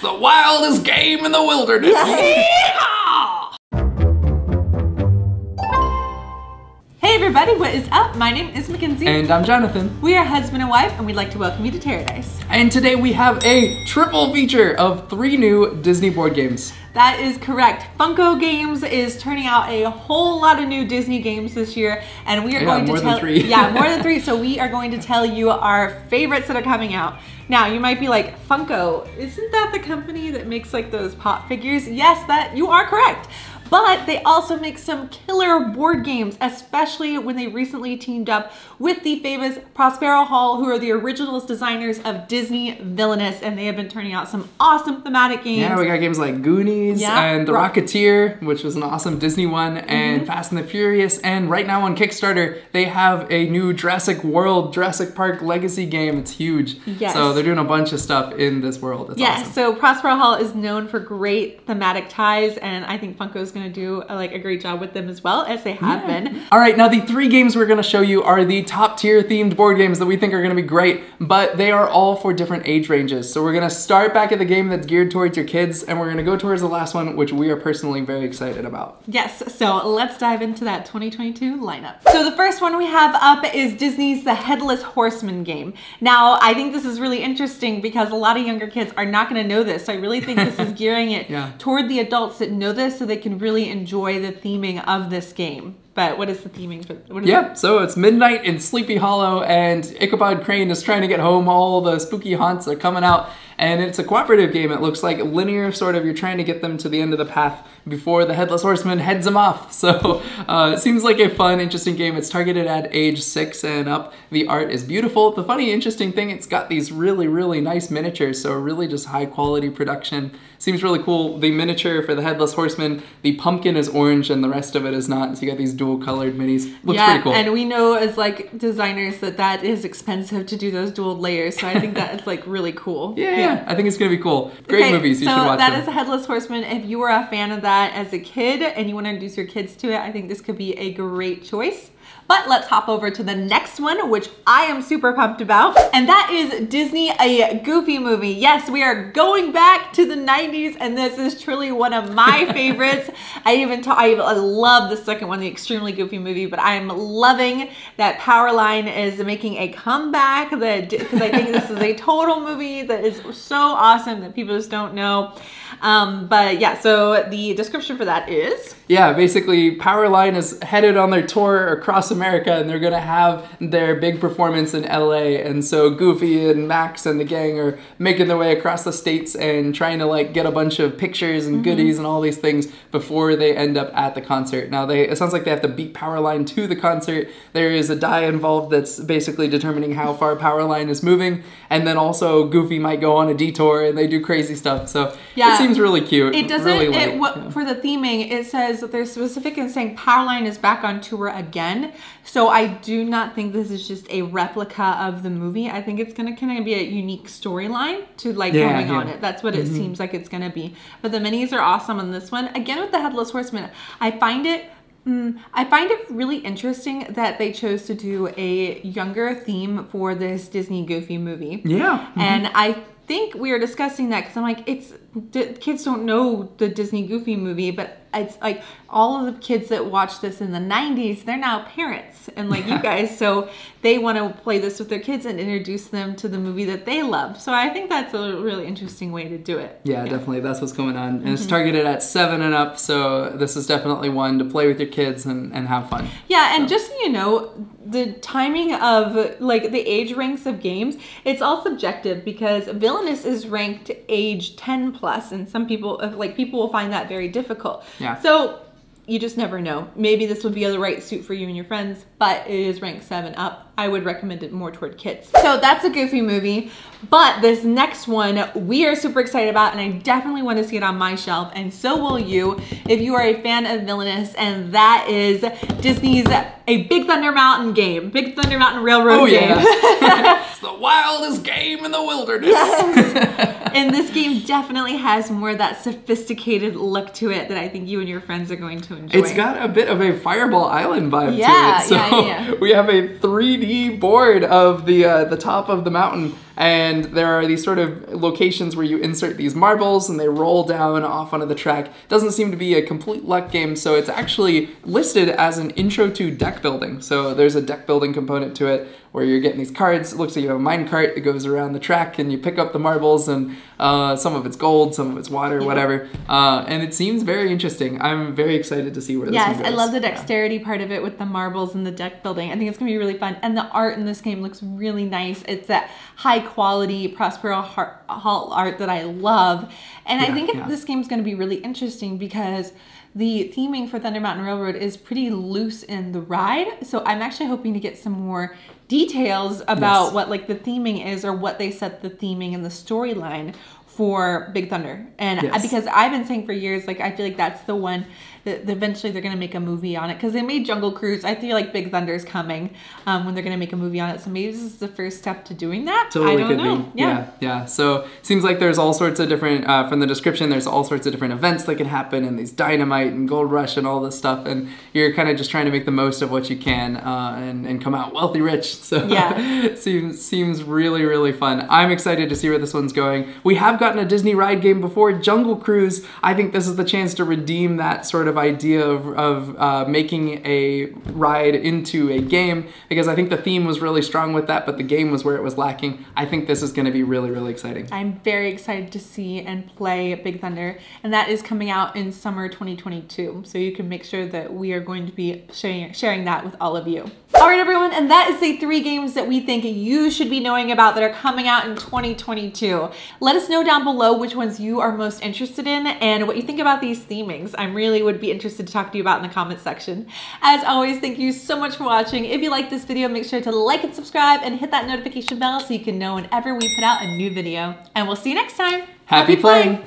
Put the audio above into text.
It's the wildest game in the wilderness. Hey everybody, what is up? My name is Mackenzie. And I'm Jonathan. we are husband and wife, and we'd like to welcome you to TerreDice. And today we have a triple feature of three new Disney board games. That is correct. Funko Games is turning out a whole lot of new Disney games this year, and we are Yeah, going to tell three. yeah more than three. So we are going to tell you our favorites that are coming out. Now you might be like, Funko, isn't that the company that makes like those pop figures? Yes, that you are correct. But they also make some killer board games, especially when they recently teamed up with the famous Prospero Hall, who are the original designers of Disney Villainous, and they have been turning out some awesome thematic games. Yeah, we got games like Goonies Yeah. and The Rocketeer, which was an awesome Disney one, and mhm. Fast and the Furious. And right now on Kickstarter, they have a new Jurassic World, Jurassic Park Legacy game. It's huge. Yes. So they're doing a bunch of stuff in this world. It's Yes, awesome. so Prospero Hall is known for great thematic ties, and I think Funko's going to do uh, like a great job with them as well as they have been. All right, now the three games we're gonna show you are the top tier themed board games that we think are gonna be great, but they are all for different age ranges. So we're gonna start back at the game that's geared towards your kids, and we're gonna go towards the last one, which we are personally very excited about. Yes, so let's dive into that 2022 lineup. So the first one we have up is Disney's The Headless Horseman game. Now, I think this is really interesting because a lot of younger kids are not going to know this. So I really think this is gearing it Yeah. toward the adults that know this so they can really enjoy the theming of this game. But what is the theming for what is Yeah, so it's midnight in Sleepy Hollow, and Ichabod Crane is trying to get home. All the spooky haunts are coming out, and it's a cooperative game. It looks like linear, sort of. You're trying to get them to the end of the path before the Headless Horseman heads them off. So uh, it seems like a fun, interesting game. It's targeted at age six and up. The art is beautiful. The funny, interesting thing, it's got these really, really nice miniatures, so really just high quality production. Seems really cool. The miniature for the Headless Horseman, the pumpkin is orange and the rest of it is not. So you got these dual colored minis. Looks yeah, pretty cool. and we know as like designers that that is expensive to do those dual layers. So I think that is like really cool. Yeah, yeah, I think it's gonna be cool. Great Okay, movies. You so should watch that them. is a Headless Horseman. If you were a fan of that as a kid and you want to introduce your kids to it, I think this could be a great choice. But let's hop over to the next one, which I am super pumped about, and that is Disney a Goofy movie. Yes, we are going back to the 90s, and this is truly one of my favorites. I even I love the second one, the Extremely Goofy movie, but I am loving that Powerline is making a comeback. That because I think this is a total movie that is so awesome that people just don't know. Um, but yeah, so the description for that is. Yeah, basically, Powerline is headed on their tour across America, and they're gonna have their big performance in LA. And so Goofy and Max and the gang are making their way across the states and trying to like get a bunch of pictures and mm-hmm. goodies and all these things before they end up at the concert. Now they it sounds like they have to beat Powerline to the concert. There is a die involved that's basically determining how far Powerline is moving, and then also Goofy might go on a detour and they do crazy stuff. So Yeah. it seems really cute. It doesn't. Really it, light, what, yeah. For the theming, it says that they're specific in saying Powerline is back on tour again. So I do not think this is just a replica of the movie. I think it's gonna kind of be a unique storyline to like Yeah, going on it. That's what it seems like it's gonna be. But the minis are awesome on this one. Again with the Headless Horseman, I find it. Mm, I find it really interesting that they chose to do a younger theme for this Disney Goofy movie. Yeah. And I think we were discussing that because I'm like, it's d- kids don't know the Disney Goofy movie, but it's like all of the kids that watched this in the 90s, they're now parents and like you guys, so they want to play this with their kids and introduce them to the movie that they love. So I think that's a really interesting way to do it. Yeah, definitely. That's what's going on. And Mm-hmm. it's targeted at seven and up, so this is definitely one to play with your kids and, and have fun. Yeah, and just so you know, the timing of like the age ranks of games, it's all subjective because Villainous is ranked age 10 plus, and some people uh, like people will find that very difficult. Yeah. So you just never know. Maybe this would be the right suit for you and your friends, but it is ranked seven up. I would recommend it more toward kids. So that's a goofy movie. But this next one we are super excited about, and I definitely want to see it on my shelf, and so will you if you are a fan of Villainous, and that is Disney's A Big Thunder Mountain game, Big Thunder Mountain Railroad Oh, game. yeah. it's the wildest game in the wilderness. Yes. and this game definitely has more of that sophisticated look to it that I think you and your friends are going to enjoy. It's got a bit of a Fireball Island vibe Yeah, to it. So yeah, yeah. we have a 3D board of the uh, the top of the mountain, and there are these sort of locations where you insert these marbles and they roll down off onto the track. Doesn't seem to be a complete luck game, so it's actually listed as an intro to deck building. So there's a deck building component to it where you're getting these cards. It looks like you have a mine cart. It goes around the track and you pick up the marbles and uh, some of it's gold, some of it's water, Yeah. whatever. Uh, and it seems very interesting. I'm very excited to see where this goes. Yes, I love the Yeah. dexterity part of it with the marbles and the deck building. I think it's gonna be really fun, and the art in this game looks really nice. It's that high quality Prospero Hall art that I love, and I think yeah. this game's gonna be really interesting because the theming for Thunder Mountain Railroad is pretty loose in the ride. So I'm actually hoping to get some more details about Yes. what like the theming is or what they set the theming and the storyline for Big Thunder. And uh, Yes. because I've been saying for years, like I feel like that's the one that eventually they're gonna make a movie on it because they made Jungle Cruise. I feel like Big Thunder is coming um, when they're gonna make a movie on it. So maybe this is the first step to doing that. Totally I don't could know. be. Yeah. yeah, yeah. So seems like there's all sorts of different uh, from the description. There's all sorts of different events that can happen, and these dynamite and gold rush and all this stuff. And you're kind of just trying to make the most of what you can uh, and and come out wealthy rich. So Yeah. seems seems really really fun. I'm excited to see where this one's going. We have gotten a Disney ride game before, Jungle Cruise. I think this is the chance to redeem that sort of idea of of uh, making a ride into a game because I think the theme was really strong with that, but the game was where it was lacking. I think this is going to be really really exciting. I'm very excited to see and play Big Thunder, and that is coming out in summer 2022. So you can make sure that we are going to be sharing, sharing that with all of you. All right, everyone, and that is the three games that we think you should be knowing about that are coming out in 2022. Let us know down below which ones you are most interested in and what you think about these themings. I really would be interested to talk to you about in the comment section. As always, thank you so much for watching. If you like this video, make sure to like and subscribe and hit that notification bell so you can know whenever we put out a new video. And we'll see you next time. Happy playing.